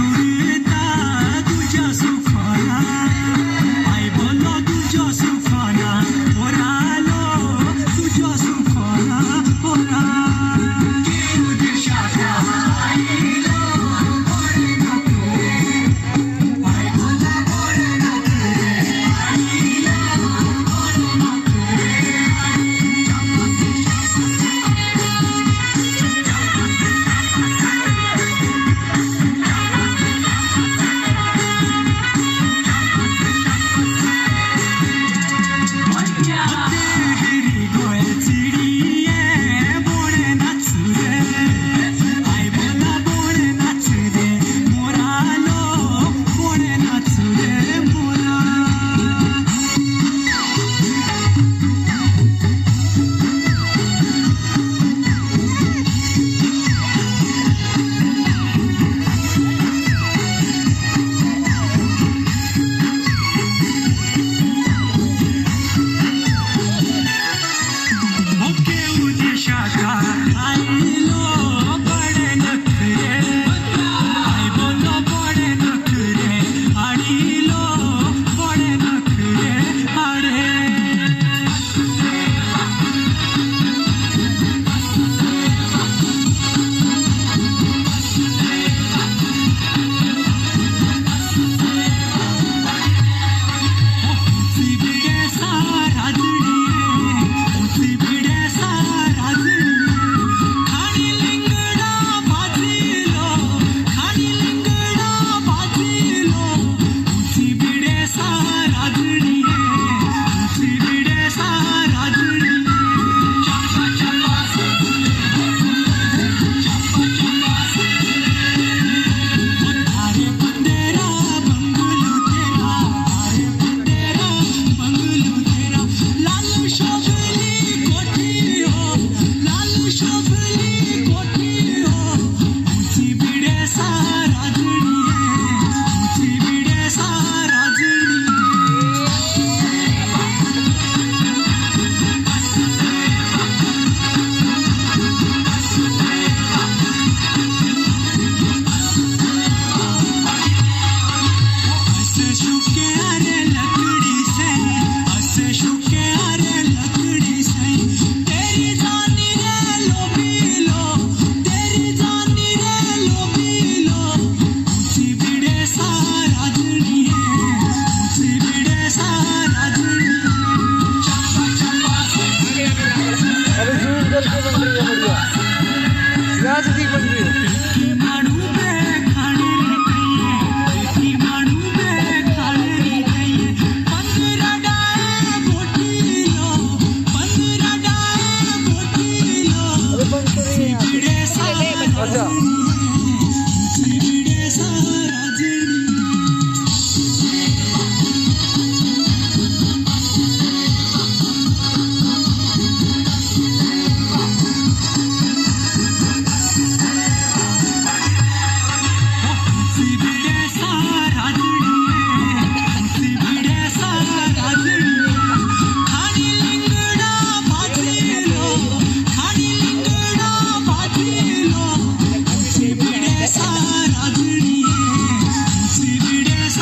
Suri.